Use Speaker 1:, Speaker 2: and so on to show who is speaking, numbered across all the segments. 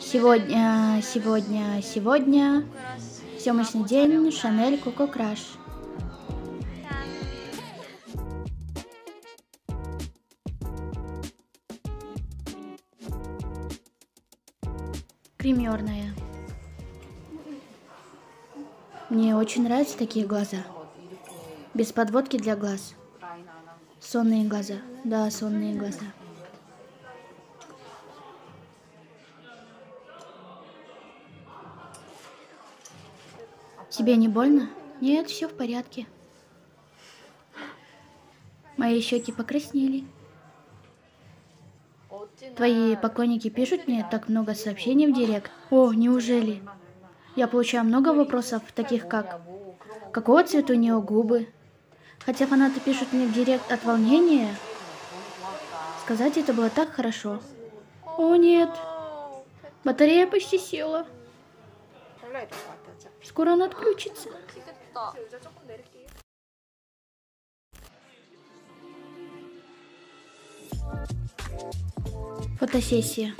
Speaker 1: Сегодня, сегодня, сегодня съемочный день Шанель Коко Краш. Кремерная. Мне очень нравятся такие глаза. Без подводки для глаз. Сонные глаза. Да, сонные глаза. Тебе не больно? Нет, все в порядке. Мои щеки покраснели. Твои поклонники пишут мне так много сообщений в директ. О, неужели? Я получаю много вопросов, таких как «Какого цвета у нее губы?» Хотя фанаты пишут мне в директ от волнения. Сказать это было так хорошо. О нет, батарея почти села. Скоро она отключится. Фотосессия.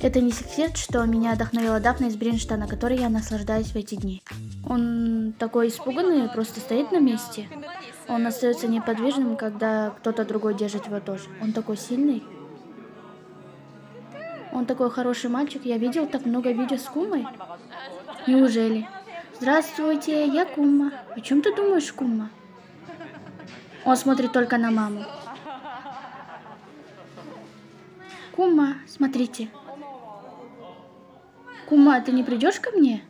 Speaker 1: Это не секрет, что меня вдохновила Дафна из Бринштана, которой я наслаждаюсь в эти дни. Он такой испуганный, просто стоит на месте. Он остается неподвижным, когда кто-то другой держит его тоже. Он такой сильный. Он такой хороший мальчик. Я видел так много видео с Кумой. Неужели? Здравствуйте, я Кума. О чем ты думаешь, Кума? Он смотрит только на маму. Кума, смотрите. Кума, ты не придешь ко мне?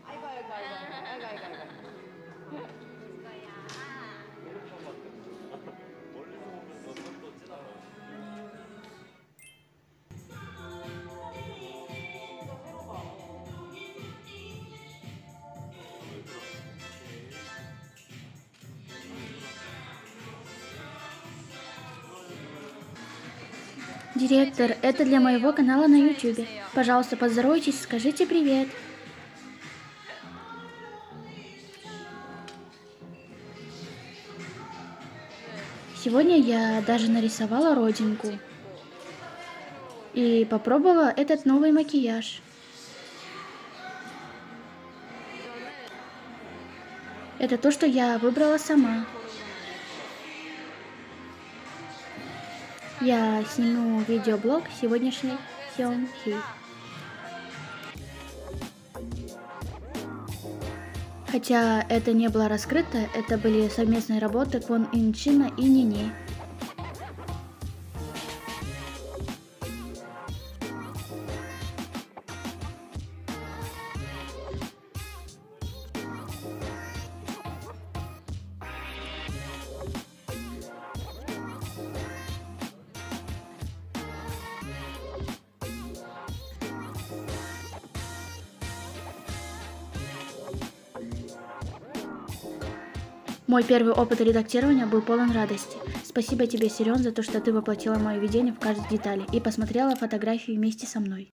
Speaker 1: Директор, это для моего канала на YouTube. Пожалуйста, поздоровайтесь, скажите привет. Сегодня я даже нарисовала родинку. И попробовала этот новый макияж. Это то, что я выбрала сама. Я сниму видеоблог сегодняшней съемки. Хотя это не было раскрыто, это были совместные работы Квон Инчина и Нини. Мой первый опыт редактирования был полон радости. Спасибо тебе, Сирен, за то, что ты воплотила мое видение в каждой детали и посмотрела фотографии вместе со мной.